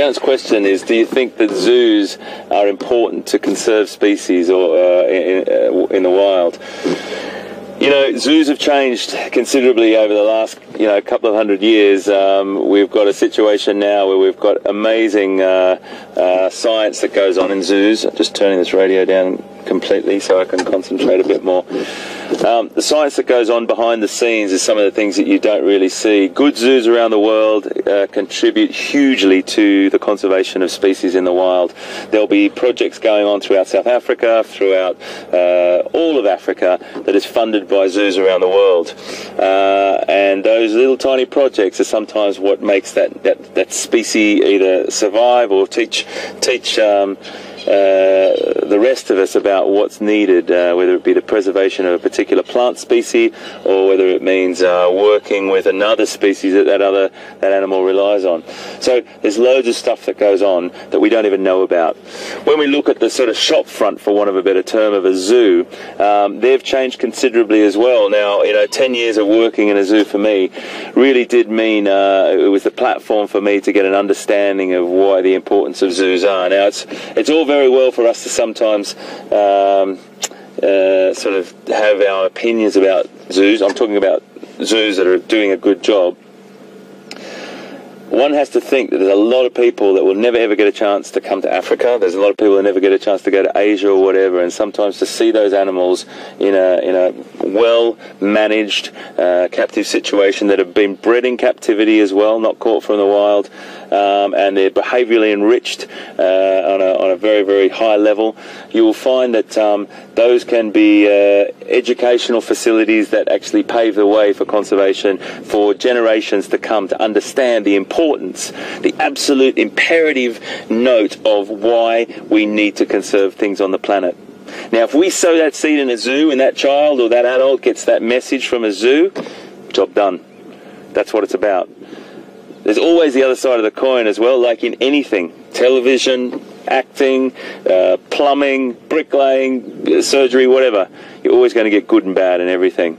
Janet's question is: Do you think that zoos are important to conserve species or uh, in, uh, in the wild? You know, zoos have changed considerably over the last, you know, couple of hundred years. Um, we've got a situation now where we've got amazing uh, uh, science that goes on in zoos. I'm just turning this radio down completely so I can concentrate a bit more. Um, the science that goes on behind the scenes is some of the things that you don't really see. Good zoos around the world uh, contribute hugely to the conservation of species in the wild. There'll be projects going on throughout South Africa, throughout uh, all of Africa, that is funded by zoos around the world. Uh, and those little tiny projects are sometimes what makes that, that, that species either survive or teach teach. Um, the rest of us about what's needed, uh, whether it be the preservation of a particular plant species or whether it means uh, working with another species that that other that animal relies on. So there's loads of stuff that goes on that we don't even know about. When we look at the sort of shop front, for want of a better term, of a zoo, um, they've changed considerably as well. Now, you know, 10 years of working in a zoo for me really did mean uh, it was the platform for me to get an understanding of why the importance of zoos are. Now, it's it's all very well for us to sometimes um, uh, sort of have our opinions about zoos. I'm talking about zoos that are doing a good job. One has to think that there's a lot of people that will never ever get a chance to come to Africa. There's a lot of people that never get a chance to go to Asia or whatever, and sometimes to see those animals in a in a well managed uh, captive situation that have been bred in captivity as well, not caught from the wild, um, and they're behaviourally enriched uh, on, a, on a very, very high level, you will find that um, those can be uh, educational facilities that actually pave the way for conservation for generations to come to understand the importance, the absolute imperative note of why we need to conserve things on the planet. Now, if we sow that seed in a zoo and that child or that adult gets that message from a zoo, job done. That's what it's about. There's always the other side of the coin as well, like in anything television, acting, uh, plumbing, bricklaying, surgery, whatever. You're always going to get good and bad in everything.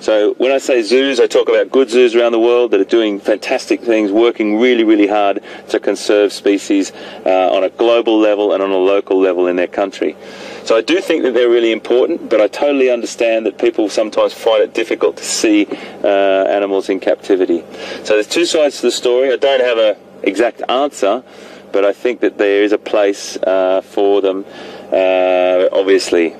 So when I say zoos, I talk about good zoos around the world that are doing fantastic things, working really, really hard to conserve species uh, on a global level and on a local level in their country. So I do think that they're really important, but I totally understand that people sometimes find it difficult to see uh, animals in captivity. So there's two sides to the story. I don't have an exact answer, but I think that there is a place uh, for them. Uh, obviously,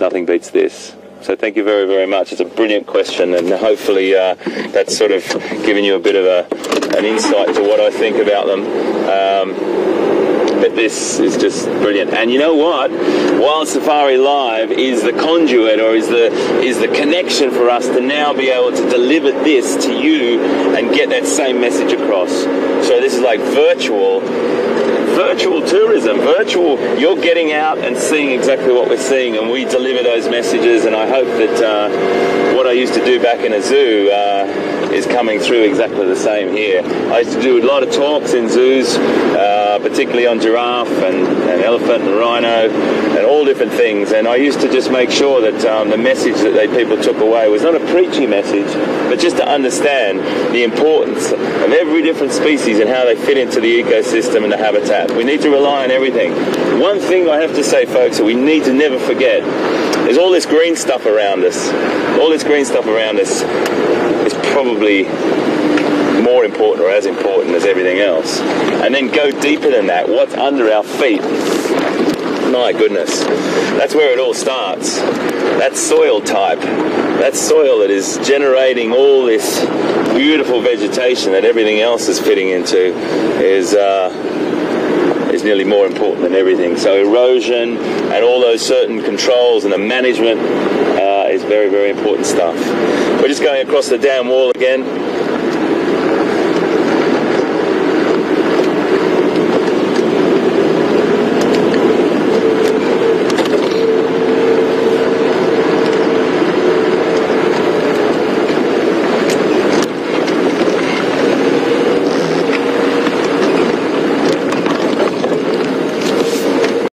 nothing beats this. So thank you very, very much. It's a brilliant question, and hopefully uh, that's sort of given you a bit of a, an insight to what I think about them. Um, but this is just brilliant. And you know what? Wild Safari Live is the conduit or is the is the connection for us to now be able to deliver this to you and get that same message across. So this is like virtual virtual tourism, virtual. You're getting out and seeing exactly what we're seeing, and we deliver those messages. And I hope that uh, what I used to do back in a zoo uh, is coming through exactly the same here. I used to do a lot of talks in zoos, uh, particularly on giraffe and, and, elephant and rhino and all different things. And I used to just make sure that um, the message that they people took away was not a preachy message, but just to understand the importance of every different species and how they fit into the ecosystem and the habitat. We need to rely on everything. One thing I have to say, folks, that we need to never forget is all this green stuff around us. All this green stuff around us is probably more important or as important as everything else. And then go deeper than that. What's under our feet? My goodness. That's where it all starts. That soil type. That soil that is generating all this beautiful vegetation that everything else is fitting into is. Uh, is nearly more important than everything. So erosion and all those certain controls and the management uh, is very, very important stuff. We're just going across the dam wall again.